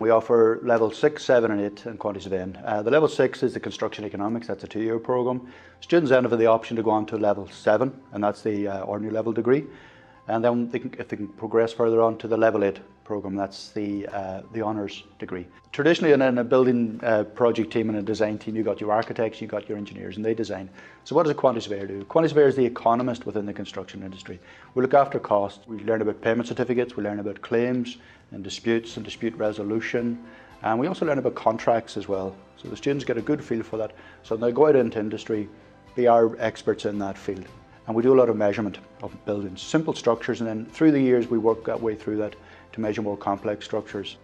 We offer level 6, 7 and 8 in quantity surveying. Uh, the level 6 is the construction economics, that's a two-year programme. Students then have the option to go on to level 7 and that's the uh, ordinary level degree. And then they can, if they can progress further on to the level 8 programme, that's the, uh, the honours degree. Traditionally in, in a building uh, project team and a design team, you've got your architects, you've got your engineers and they design. So what does a quantity surveyor do? Quantity surveyor is the economist within the construction industry. We look after costs, we learn about payment certificates, we learn about claims and disputes and dispute resolution, and we also learn about contracts as well. So the students get a good feel for that. So they go out into industry, they are experts in that field and we do a lot of measurement of building simple structures, and then through the years we work that way through that to measure more complex structures.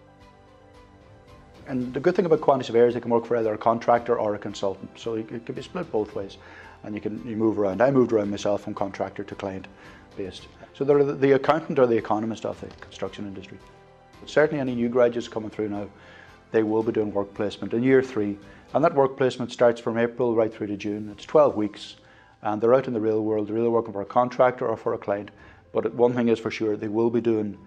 And the good thing about quantity surveyors, they can work for either a contractor or a consultant, so it can be split both ways, and you can you move around. I moved around myself from contractor to client based. So they're the accountant or the economist of the construction industry. But certainly any new graduates coming through now, they will be doing work placement in year three, and that work placement starts from April right through to June. It's 12 weeks, and they're out in the real world, they're either working for a contractor or for a client. But one thing is for sure, they will be doing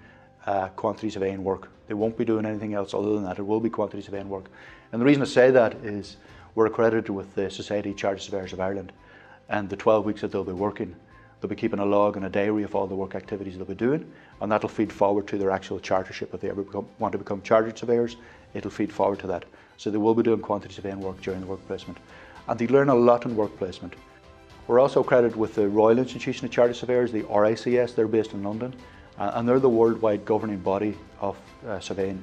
uh, quantity surveying work. They won't be doing anything else other than that. It will be quantity surveying work. And the reason I say that is we're accredited with the Society of Chartered Surveyors of Ireland, and the 12 weeks that they'll be working, they'll be keeping a log and a diary of all the work activities they'll be doing, and that'll feed forward to their actual chartership. If they ever become, want to become chartered surveyors, it'll feed forward to that. So they will be doing quantity surveying work during the work placement. And they learn a lot in work placement. We're also accredited with the Royal Institution of Chartered Surveyors, the RICS, they're based in London, uh, and they're the worldwide governing body of uh, surveying.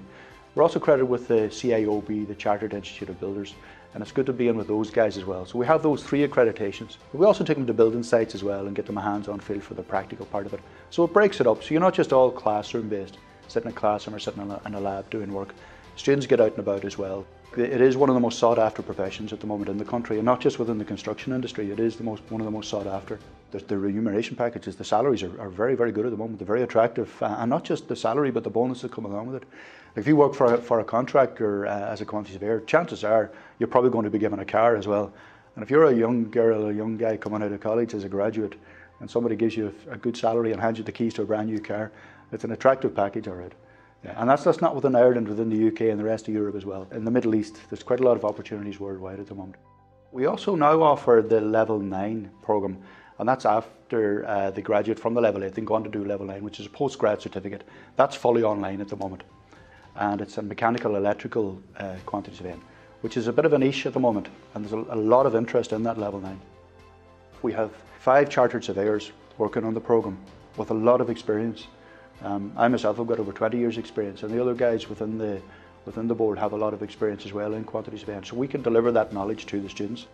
We're also accredited with the CIOB, the Chartered Institute of Builders, and it's good to be in with those guys as well. So we have those three accreditations. We also take them to building sites as well and get them a hands-on feel for the practical part of it. So it breaks it up. So you're not just all classroom based, sitting in a classroom or sitting in a, in a lab doing work. Students get out and about as well. It is one of the most sought after professions at the moment in the country, and not just within the construction industry. It is the most one of the most sought after. The, the remuneration packages, the salaries are, are, very, very good at the moment. They're very attractive, uh, and not just the salary, but the bonus that come along with it. If you work for a, for a contractor uh, as a quantity surveyor, chances are you're probably going to be given a car as well. And if you're a young girl, a young guy coming out of college as a graduate, and somebody gives you a, a good salary and hands you the keys to a brand new car, it's an attractive package, all right. Yeah, and that's, that's not within Ireland, within the UK and the rest of Europe as well. In the Middle East, there's quite a lot of opportunities worldwide at the moment. We also now offer the Level 9 programme, and that's after uh, the graduate from the Level 8 then go on to do Level 9, which is a postgrad certificate. That's fully online at the moment. And it's a mechanical electrical uh, quantity surveying, which is a bit of a niche at the moment, and there's a, a lot of interest in that Level 9. We have five chartered surveyors working on the programme with a lot of experience. Um, I myself have got over 20 years experience and the other guys within the, within the board have a lot of experience as well in quantity surveying. So we can deliver that knowledge to the students.